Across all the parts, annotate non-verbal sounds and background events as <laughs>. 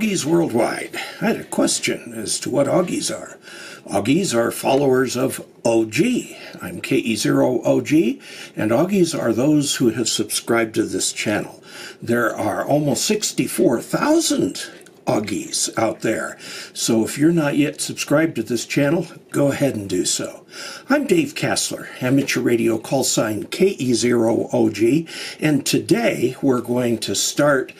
Augies Worldwide. I had a question as to what Augies are. Augies are followers of OG. I'm KE0OG, and Augies are those who have subscribed to this channel. There are almost 64,000 Augies out there. So if you're not yet subscribed to this channel, go ahead and do so. I'm Dave Casler, amateur radio call sign KE0OG, and today we're going to start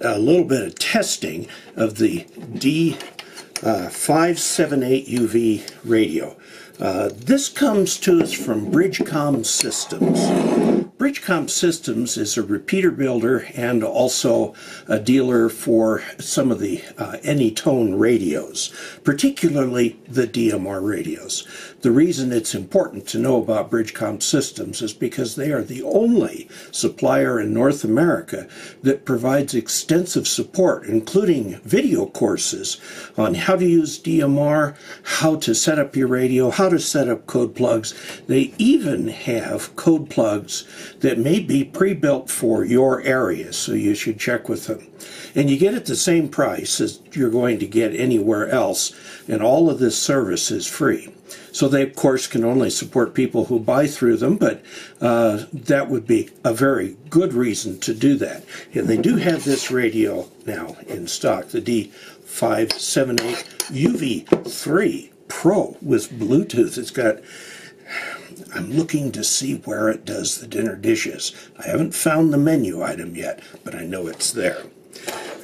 a little bit of testing of the D578 UV radio. Uh, this comes to us from Bridgecom Systems. Bridgecom Systems is a repeater builder and also a dealer for some of the uh, Anytone radios, particularly the DMR radios. The reason it's important to know about Bridgecom Systems is because they are the only supplier in North America that provides extensive support, including video courses on how to use DMR, how to set up your radio, how to set up code plugs. They even have code plugs that may be pre-built for your area, so you should check with them. And you get it the same price as you're going to get anywhere else, and all of this service is free. So they, of course, can only support people who buy through them, but uh, that would be a very good reason to do that. And they do have this radio now in stock, the D578 UV3 Pro with Bluetooth. It's got I'm looking to see where it does the dinner dishes. I haven't found the menu item yet, but I know it's there.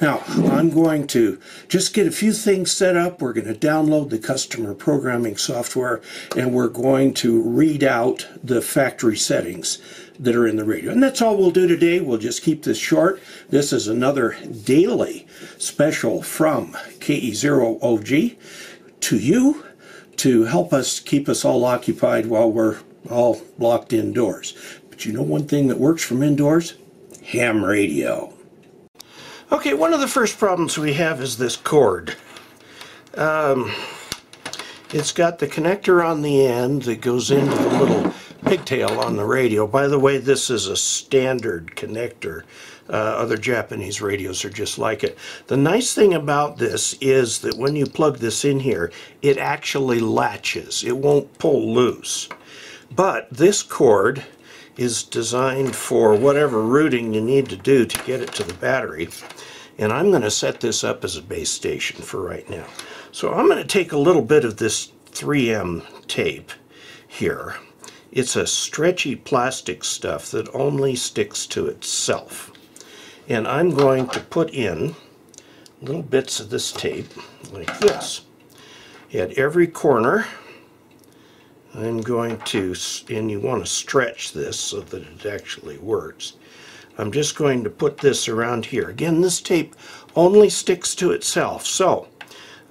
Now, I'm going to just get a few things set up. We're going to download the customer programming software, and we're going to read out the factory settings that are in the radio. And that's all we'll do today. We'll just keep this short. This is another daily special from KE0OG to you to help us keep us all occupied while we're all locked indoors. But you know one thing that works from indoors? Ham radio. Okay, one of the first problems we have is this cord. Um, it's got the connector on the end that goes into the little pigtail on the radio. By the way, this is a standard connector. Uh, other Japanese radios are just like it. The nice thing about this is that when you plug this in here, it actually latches. It won't pull loose. But this cord is designed for whatever routing you need to do to get it to the battery. And I'm going to set this up as a base station for right now. So I'm going to take a little bit of this 3M tape here. It's a stretchy plastic stuff that only sticks to itself. And I'm going to put in little bits of this tape like this at every corner I'm going to, and you want to stretch this so that it actually works. I'm just going to put this around here. Again, this tape only sticks to itself, so,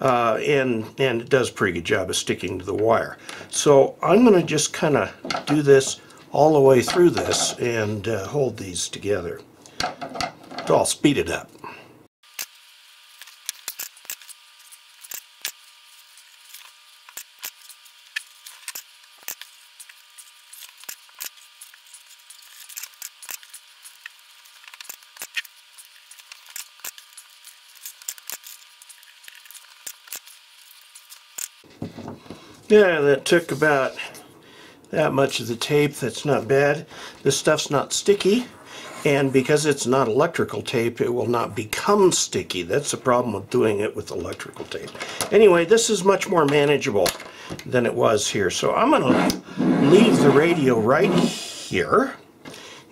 uh, and, and it does a pretty good job of sticking to the wire. So I'm going to just kind of do this all the way through this and uh, hold these together. So I'll speed it up. Yeah, that took about that much of the tape. That's not bad. This stuff's not sticky, and because it's not electrical tape, it will not become sticky. That's the problem with doing it with electrical tape. Anyway, this is much more manageable than it was here. So I'm going to leave the radio right here,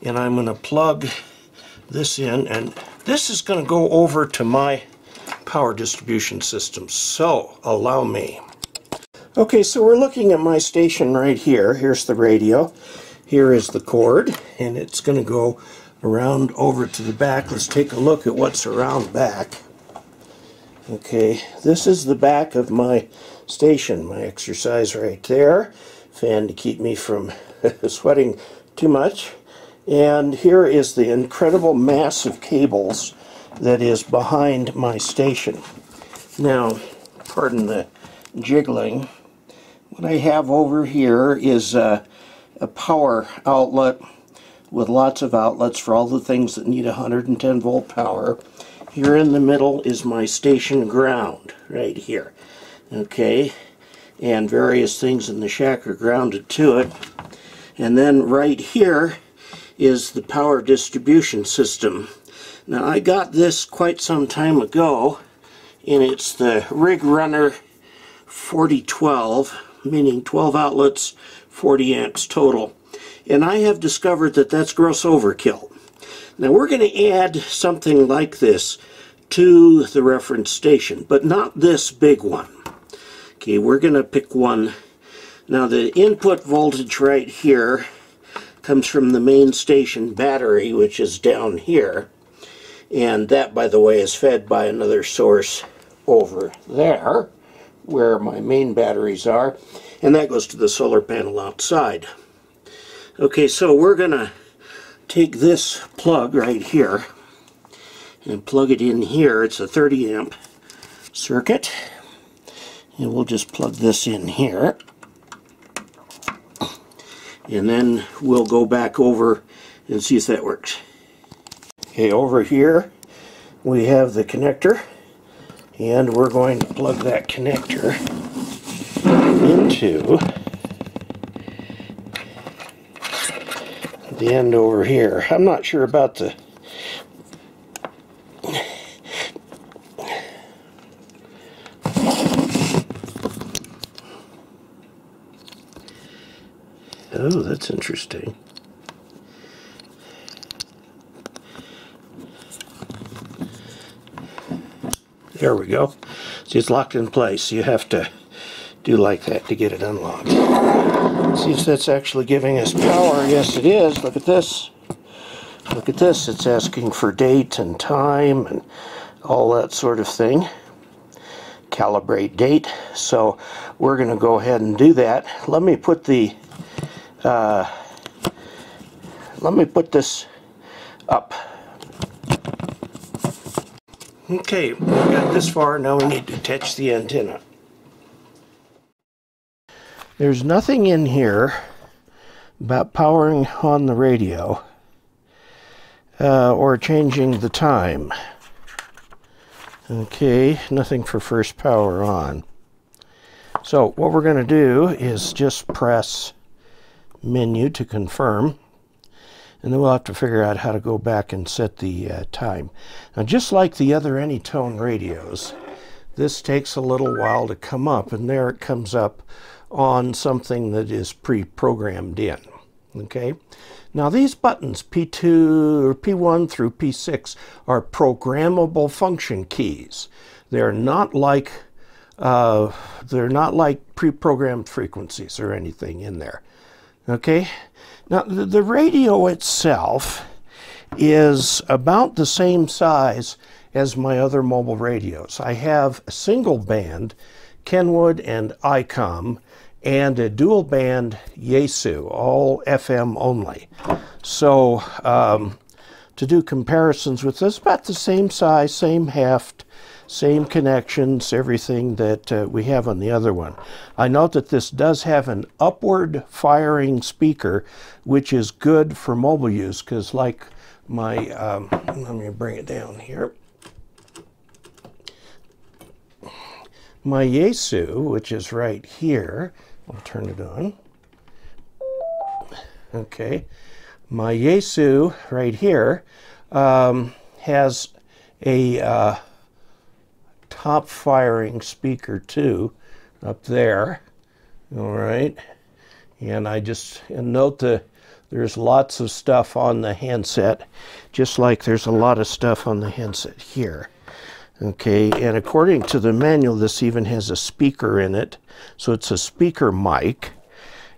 and I'm going to plug this in, and this is going to go over to my power distribution system. So allow me. Okay, so we're looking at my station right here. Here's the radio. Here is the cord, and it's going to go around over to the back. Let's take a look at what's around back. Okay, this is the back of my station, my exercise right there. Fan to keep me from <laughs> sweating too much. And here is the incredible mass of cables that is behind my station. Now, pardon the jiggling. What I have over here is a, a power outlet with lots of outlets for all the things that need 110 volt power. here in the middle is my station ground, right here. Okay, and various things in the shack are grounded to it. And then right here is the power distribution system. Now I got this quite some time ago, and it's the Rig Runner 4012, meaning 12 outlets, 40 amps total. And I have discovered that that's gross overkill. Now we're going to add something like this to the reference station, but not this big one. Okay, we're going to pick one. Now the input voltage right here comes from the main station battery, which is down here. And that, by the way, is fed by another source over there, where my main batteries are. And that goes to the solar panel outside. Okay, so we're going to take this plug right here and plug it in here. It's a 30 amp circuit. And we'll just plug this in here. And then we'll go back over and see if that works. Okay, over here we have the connector. And we're going to plug that connector into the end over here. I'm not sure about the Oh, that's interesting. There we go. See, it's locked in place. You have to do like that to get it unlocked. See if that's actually giving us power. Yes, it is. Look at this. Look at this. It's asking for date and time and all that sort of thing. Calibrate date. So we're going to go ahead and do that. Let me put the uh, let me put this up. Okay, we got this far, now we need to attach the antenna. There's nothing in here about powering on the radio uh, or changing the time. Okay, nothing for first power on. So what we're going to do is just press menu to confirm. And then we'll have to figure out how to go back and set the uh, time. Now, just like the other Anytone radios, this takes a little while to come up, and there it comes up on something that is pre-programmed in. Okay. Now these buttons, P2 or P1 through P6, are programmable function keys. They're not like uh, they're not like pre-programmed frequencies or anything in there. Okay, now the, the radio itself is about the same size as my other mobile radios. I have a single band Kenwood and ICOM and a dual band Yaesu, all FM only. So um, to do comparisons with this, about the same size, same heft, same connections, everything that uh, we have on the other one. I note that this does have an upward firing speaker, which is good for mobile use because like my, um, let me bring it down here. My Yaesu, which is right here, I'll turn it on. Okay, my Yaesu right here um, has a uh, top firing speaker too up there. All right. And I just and note that there's lots of stuff on the handset, just like there's a lot of stuff on the handset here. Okay, and according to the manual, this even has a speaker in it. So it's a speaker mic.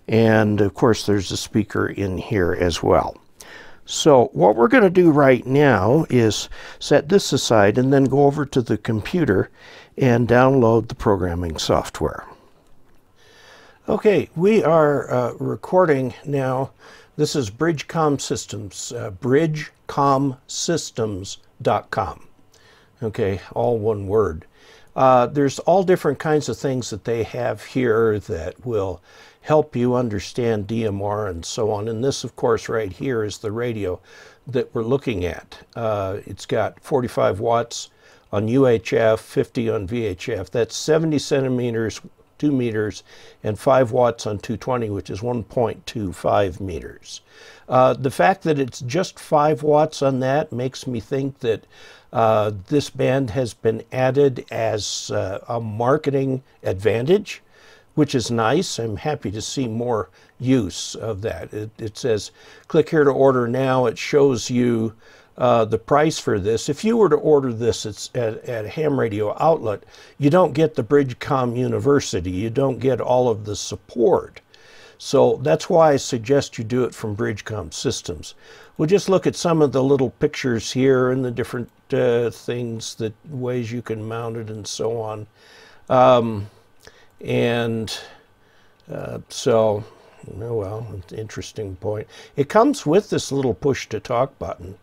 And of course, there's a speaker in here as well. So what we're going to do right now is set this aside and then go over to the computer and download the programming software. Okay, we are uh, recording now. This is Bridgecom Systems, uh, bridgecomsystems.com. Okay, all one word. Uh, there's all different kinds of things that they have here that will help you understand DMR and so on. And this, of course, right here is the radio that we're looking at. Uh, it's got 45 watts on UHF, 50 on VHF. That's 70 centimeters, 2 meters, and 5 watts on 220, which is 1.25 meters. Uh, the fact that it's just 5 watts on that makes me think that uh, this band has been added as uh, a marketing advantage, which is nice. I'm happy to see more use of that. It, it says, click here to order now. It shows you uh, the price for this. If you were to order this at, at, Ham Radio Outlet, you don't get the Bridgecom University. You don't get all of the support. So that's why I suggest you do it from Bridgecom Systems. We'll just look at some of the little pictures here and the different uh, things, that ways you can mount it and so on. Um, and uh, so, oh well, interesting point. It comes with this little push to talk button.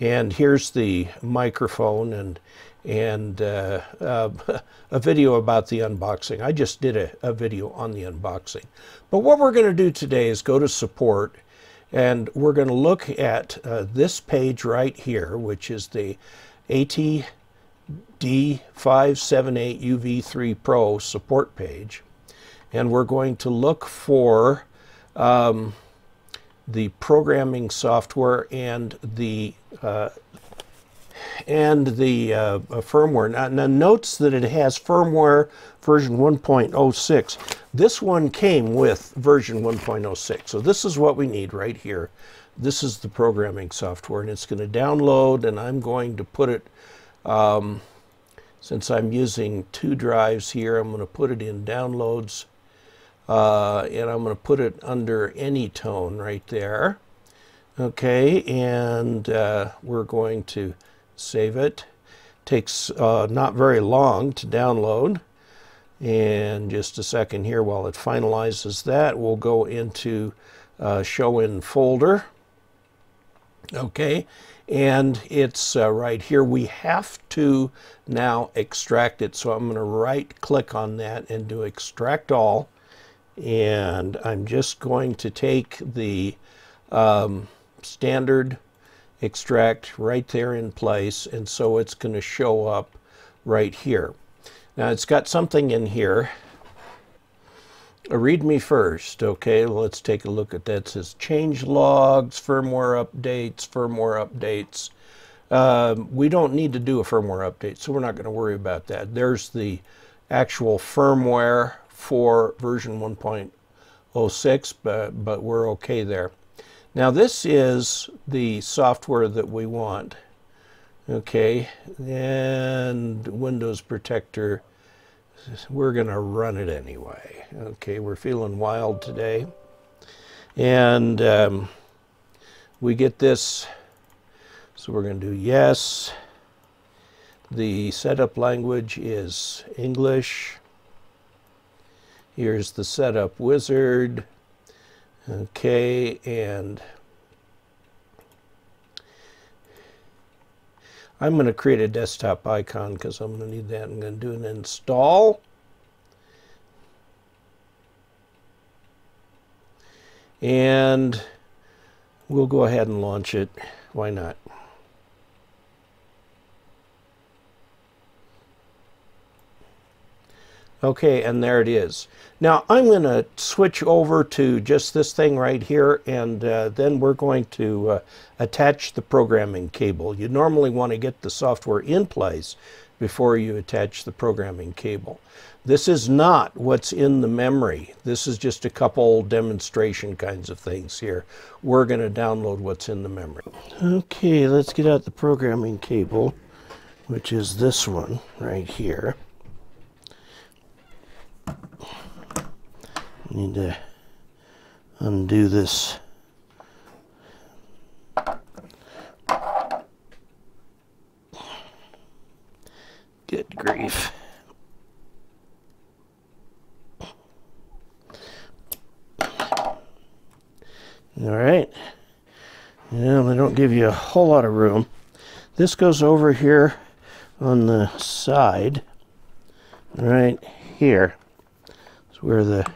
And here's the microphone and and uh, uh, <laughs> a video about the unboxing. I just did a, a video on the unboxing. But what we're going to do today is go to support and we're going to look at uh, this page right here, which is the ATD578 UV3 Pro support page. And we're going to look for um, the programming software and the uh, and the uh, firmware. Now, now, notes that it has firmware version 1.06. This one came with version 1.06. So this is what we need right here. This is the programming software, and it's going to download, and I'm going to put it, um, since I'm using two drives here, I'm going to put it in downloads uh, and I'm going to put it under Anytone right there. Okay, and uh, we're going to save it. Takes uh, not very long to download. And just a second here while it finalizes that, we'll go into uh, show in folder. Okay, and it's uh, right here. We have to now extract it. So I'm going to right click on that and do extract all and I'm just going to take the um, standard extract right there in place and so it's going to show up right here. Now it's got something in here. Uh, read me first, okay? Let's take a look at that. It says change logs, firmware updates, firmware updates. Um, we don't need to do a firmware update, so we're not going to worry about that. There's the actual firmware for version 1.06, but, but we're okay there. Now this is the software that we want. Okay, and Windows Protector, we're going to run it anyway. Okay, we're feeling wild today. And um, we get this, so we're going to do yes. The setup language is English. Here's the setup wizard. Okay, and I'm going to create a desktop icon because I'm going to need that. I'm going to do an install. And we'll go ahead and launch it. Why not? Okay, and there it is. Now I'm going to switch over to just this thing right here and uh, then we're going to uh, attach the programming cable. You normally want to get the software in place before you attach the programming cable. This is not what's in the memory. This is just a couple demonstration kinds of things here. We're going to download what's in the memory. Okay, let's get out the programming cable, which is this one right here. Need to undo this. Good grief. All right. Yeah they don't give you a whole lot of room. This goes over here on the side right here. Is where the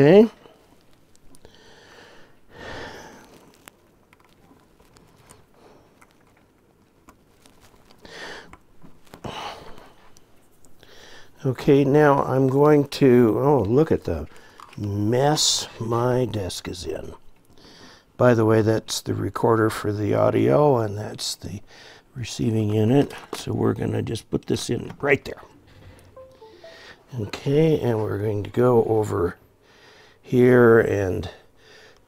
Okay. Okay, now I'm going to, oh, look at the mess my desk is in. By the way, that's the recorder for the audio, and that's the receiving unit. So we're going to just put this in right there. Okay, and we're going to go over here and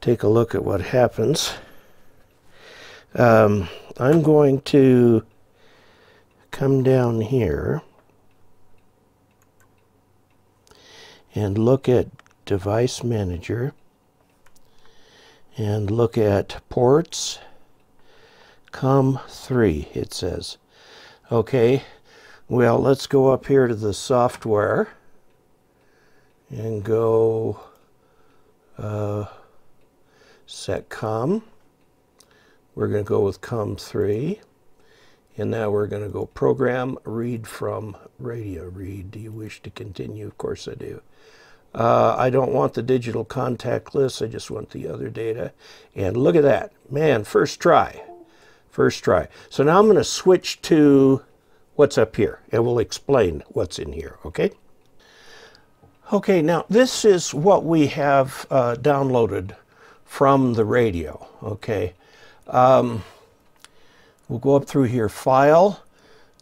take a look at what happens. Um, I'm going to come down here and look at device manager and look at ports COM3 it says okay well let's go up here to the software and go uh, set COM we're going to go with COM3 and now we're going to go program read from radio read do you wish to continue of course I do uh, I don't want the digital contact list. I just want the other data. And look at that. Man, first try. First try. So now I'm going to switch to what's up here. And we'll explain what's in here, okay? Okay, now this is what we have uh, downloaded from the radio, okay? Um, we'll go up through here, File,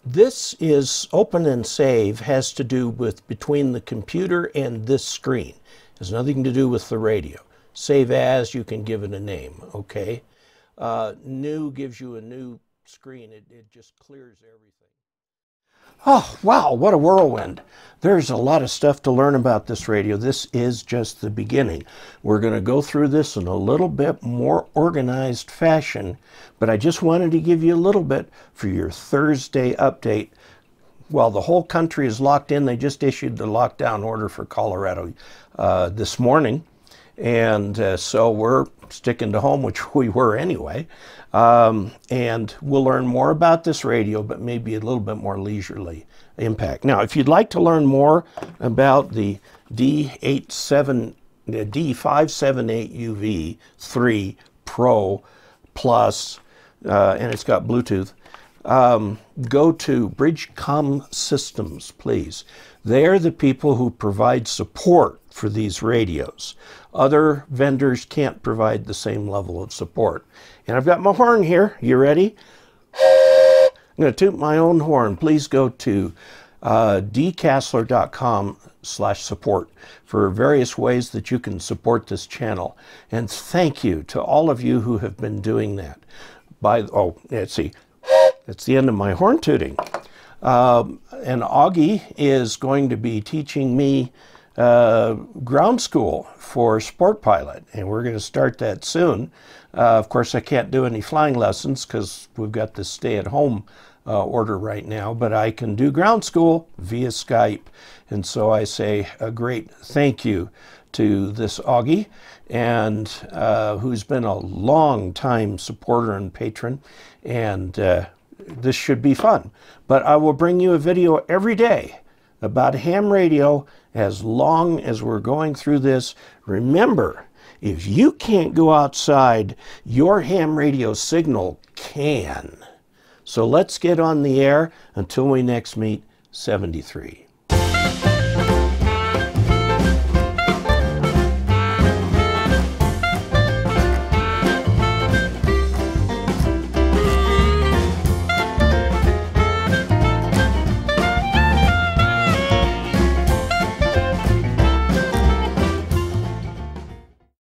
this is open and save has to do with between the computer and this screen. It has nothing to do with the radio. Save as, you can give it a name, okay? Uh, new gives you a new screen. It, it just clears everything. Oh, wow, what a whirlwind. There's a lot of stuff to learn about this radio. This is just the beginning. We're going to go through this in a little bit more organized fashion, but I just wanted to give you a little bit for your Thursday update. While the whole country is locked in, they just issued the lockdown order for Colorado uh, this morning. And uh, so we're sticking to home, which <laughs> we were anyway. Um, and we'll learn more about this radio, but maybe a little bit more leisurely impact. Now, if you'd like to learn more about the D87, the D578UV 3 Pro Plus, uh, and it's got Bluetooth, um, go to Bridgecom Systems, please. They're the people who provide support for these radios. Other vendors can't provide the same level of support. And I've got my horn here. You ready? I'm going to toot my own horn. Please go to uh, dcasler.com slash support for various ways that you can support this channel. And thank you to all of you who have been doing that. By Oh, let's see. That's the end of my horn tooting. Um, and Augie is going to be teaching me uh, ground school for Sport Pilot, and we're going to start that soon. Uh, of course, I can't do any flying lessons because we've got this stay-at-home uh, order right now, but I can do ground school via Skype. And so I say a great thank you to this Augie, and uh, who's been a long time supporter and patron, and uh, this should be fun. But I will bring you a video every day about ham radio as long as we're going through this. Remember, if you can't go outside, your ham radio signal can. So let's get on the air until we next meet 73.